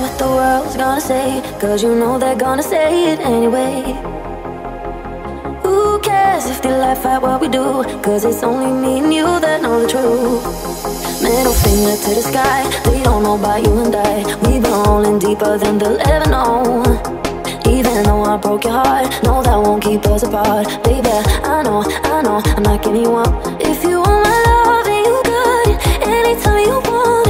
what the world's gonna say? Cause you know they're gonna say it anyway. Who cares if they laugh at what we do? Cause it's only me and you that know the truth. Middle finger to the sky, they don't know about you and I. Been rolling deeper than they'll ever know. Even though I broke your heart, no, that won't keep us apart. Baby, I know, I know, I'm not giving you up. If you want my love, then you got it. Anytime you want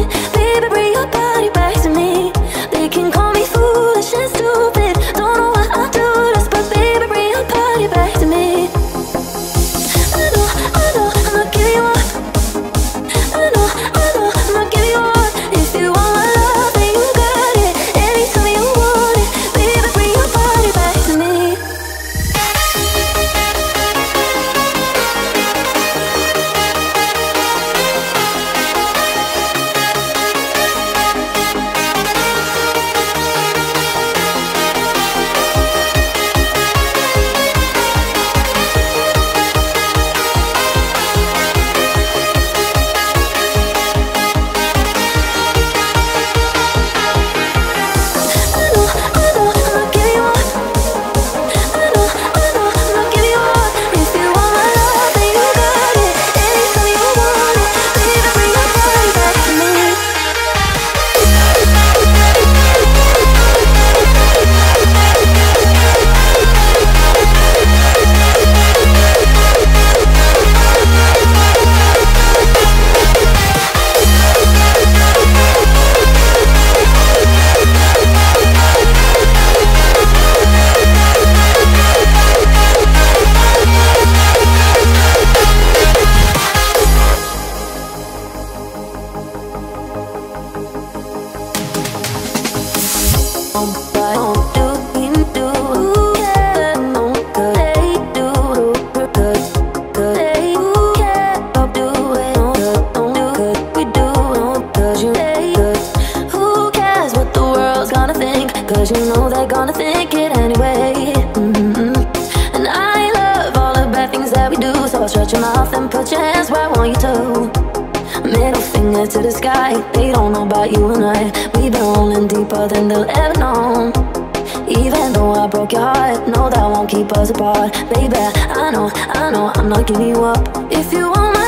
Cause you know they're gonna think it anyway. Mhm. And I love all the bad things that we do. So I'll shut your mouth and put your hands where I want you to. Middle finger to the sky. They don't know about you and I. We've been rolling deeper than they'll ever know. Even though I broke your heart, no, that won't keep us apart. Baby, I know, I know, I'm not giving you up. If you want my